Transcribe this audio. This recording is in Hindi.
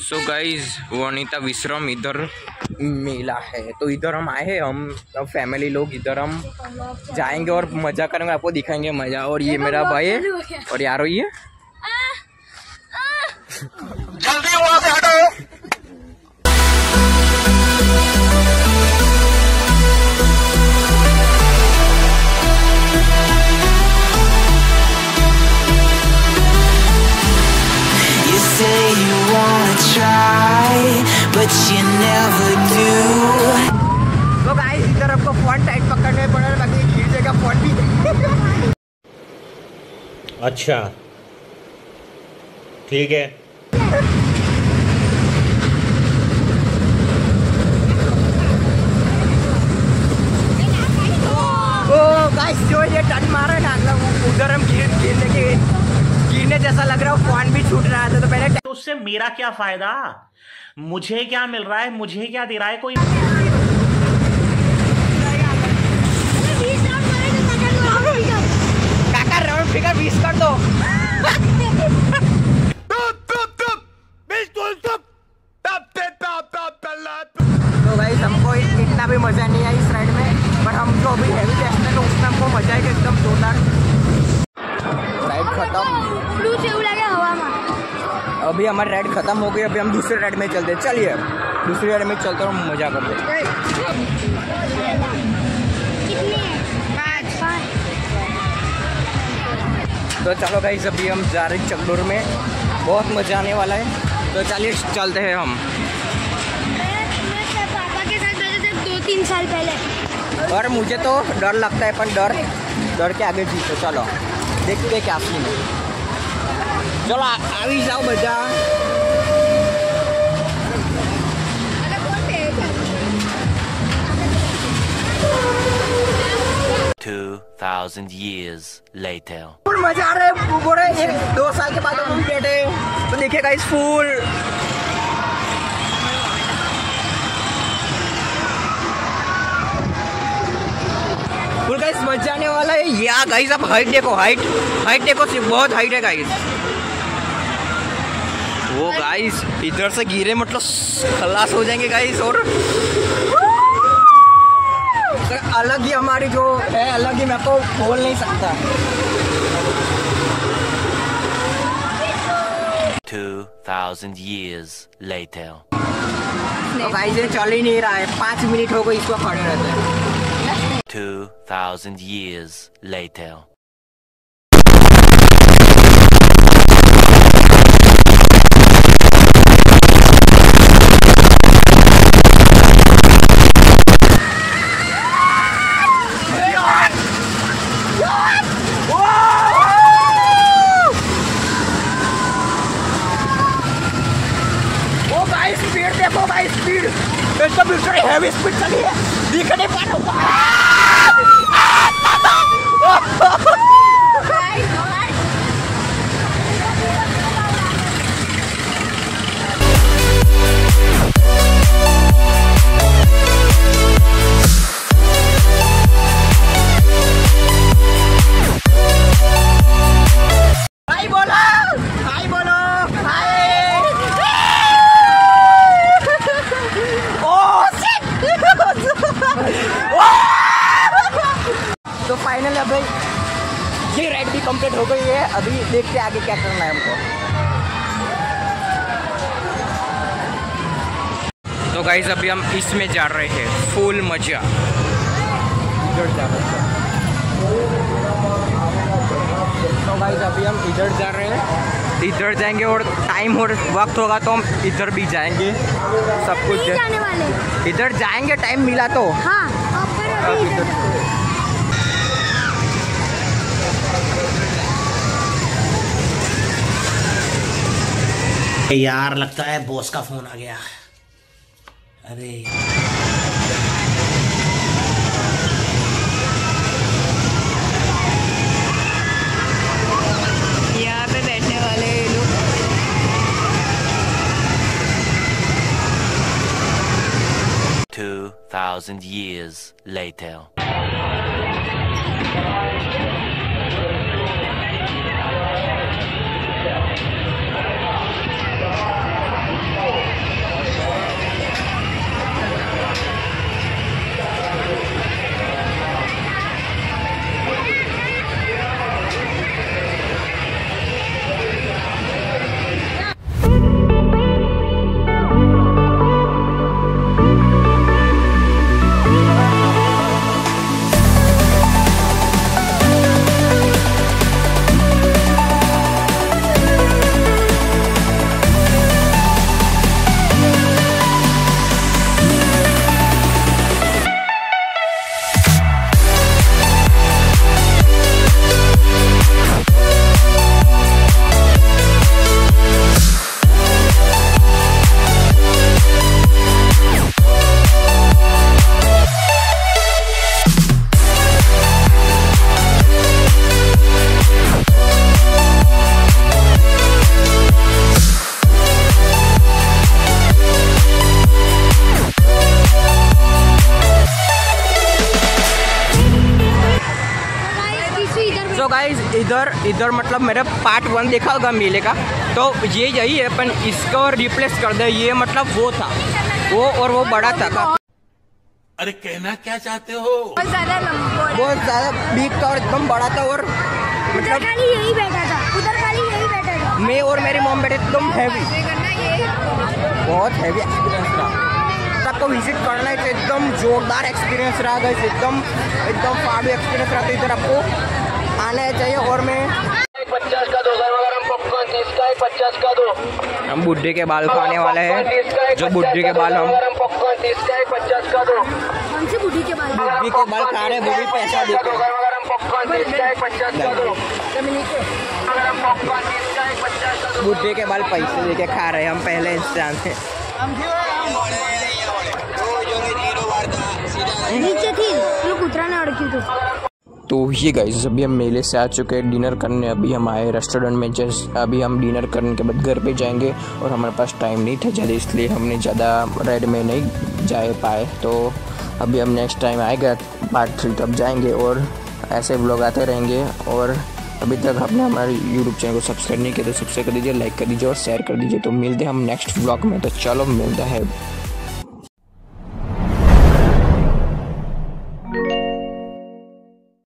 सो गाइज़ वनिता विश्रम इधर मेला है। तो इधर हम आए हैं हम सब फैमिली लोग इधर हम जाएँगे और मज़ा करेंगे आपको दिखाएँगे मज़ा। और ये मेरा भाई है और यारो ये? Try, but you never do. तो गाइस इधर आपको फ़ोन टाइट पकड़ने पड़ेगा ताकि गिर जाएगा फ़ोन भी अच्छा। ठीक है। ओ गाइस जो ये टन मारा है ना मतलब उधर हम गिर गिरने के गिरने जैसा लग रहा है, फ़ोन भी छूट रहा था तो पहले तो उससे मेरा क्या फ़ायदा? मुझे क्या मिल रहा है? मुझे क्या दे रहा है कोई? अभी हमारी राइड खत्म हो गई अभी हम दूसरे राइड में चलते हैं। चलिए दूसरी राइड में चलते हैं और मज़ा करते हैं। तो चलो भाई अभी हम जा रहे हैं चकडोर में। बहुत मज़ा आने वाला है। तो चलिए चलते हैं हम। पापा के साथ दो तीन साल पहले और मुझे तो डर लगता है पर डर डर के आगे जीतो। चलो देखते क्या सीन है। चलो आ- આવી જાઓ બધા Two thousand years later. Full मजा आ रहा है बोल रहे एक दो साल के बाद हम बैठे तो देखिएगा इस फुल फुल गाइस मजा आने वाला है या गाइस आप हाइट देखो हाइट हाइट देखो सिर्फ बहुत हाइट है गाइस वो गाइस इधर से गिरे मतलब खलास हो जाएँगे गाइस और तो अलग ही हमारी जो है अलग ही मैं आपको बोल नहीं सकता Two thousand years later. तो गाइस ये चल ही नहीं रहा है पाँच मिनट हो गए इसको खड़े रहते हैं Two thousand years later. ओ भाई स्पीड देखो भाई स्पीड एकदम बिल्कुल हैवी स्पीड चली कंप्लीट हो गई है। अभी देखते हैं आगे क्या करना है हमको। तो गाइज़ अभी हम इसमें जा रहे हैं। फुल मज़ा। इधर जा रहे हैं। तो गाइज़ अभी हम इधर जा रहे हैं। इधर जाएँगे और टाइम और वक्त होगा तो हम इधर भी जाएँगे। सब कुछ जाने वाले। इधर जाएँगे टाइम मिला तो। हाँ और फिर अभी इधर यार लगता है बॉस का फ़ोन आ गया। अरे। यहाँ पे बैठने वाले लोग। Two thousand years later. इधर इधर मतलब मेरा पार्ट वन देखा होगा मेले का। तो ये यही है अपन इसको रिप्लेस कर दे। ये मतलब वो था। वो और वो बड़ा था का अरे कहना क्या चाहते हो? बहुत ज़्यादा लंबा बहुत ज़्यादा बिग था और एकदम बड़ा था और मतलब खाली यही बैठा था। उधर खाली यही बैठा था। मैं और मेरी मॉम बैठे एकदम हैवी ये बहुत हैवी एक्सपीरियंस रहा आपको विज़िट करना है तो एकदम जोरदार एक्सपीरियंस रहा गई एकदम एकदम फाड़ू एक्सपीरियंस रहा। तो इधर आपको आना चाहिए और मैं पचास का दो पॉपकॉर्न तीस का एक पचास का दो। हम बुढ़े के बाल खाने वाले हैं। जो बुढ़े के बाल हम पॉपकॉर्न तीस का पचास का दो। कौन से बूढ़ी के बाल? बुढ़ी के बाल खा रहे हैं वो भी पैसा हैं। दो। बुढ़े के बाल पैसे देके खा रहे हैं हम पहले इंसान थे नीचे थी तो कुतरा ने अड़की तो तो ये गाइज़ अभी हम मेले से आ चुके हैं डिनर करने। अभी हम आए रेस्टोरेंट में जस्ट अभी हम डिनर करने के बाद घर पे जाएँगे और हमारे पास टाइम नहीं था ज़्यादा, इसलिए हमने ज़्यादा रेड में नहीं जा पाए। तो अभी हम नेक्स्ट टाइम आएगा पार्ट थ्री तब जाएँगे और ऐसे ब्लॉग आते रहेंगे। और अभी तक आपने हमारे यूट्यूब चैनल को सब्सक्राइब नहीं किया तो सब्सक्राइब कर दीजिए लाइक कर दीजिए और शेयर कर दीजिए। तो मिलते हैं हम नेक्स्ट ब्लॉग में। तो चलो मिलता है।